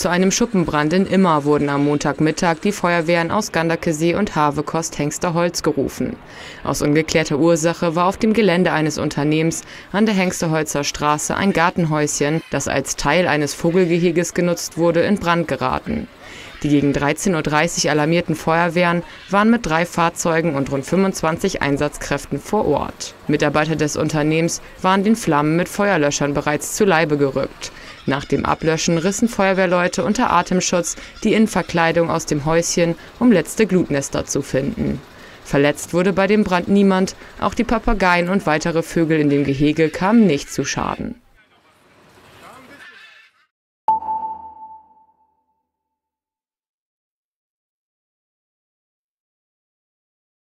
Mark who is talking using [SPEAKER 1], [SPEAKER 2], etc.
[SPEAKER 1] Zu einem Schuppenbrand in Immer wurden am Montagmittag die Feuerwehren aus Ganderkesee und Havekost Hengsterholz gerufen. Aus ungeklärter Ursache war auf dem Gelände eines Unternehmens an der Hengsterholzer Straße ein Gartenhäuschen, das als Teil eines Vogelgeheges genutzt wurde, in Brand geraten. Die gegen 13.30 Uhr alarmierten Feuerwehren waren mit drei Fahrzeugen und rund 25 Einsatzkräften vor Ort. Mitarbeiter des Unternehmens waren den Flammen mit Feuerlöschern bereits zu Leibe gerückt. Nach dem Ablöschen rissen Feuerwehrleute unter Atemschutz die Innenverkleidung aus dem Häuschen, um letzte Glutnester zu finden. Verletzt wurde bei dem Brand niemand, auch die Papageien und weitere Vögel in dem Gehege kamen nicht zu Schaden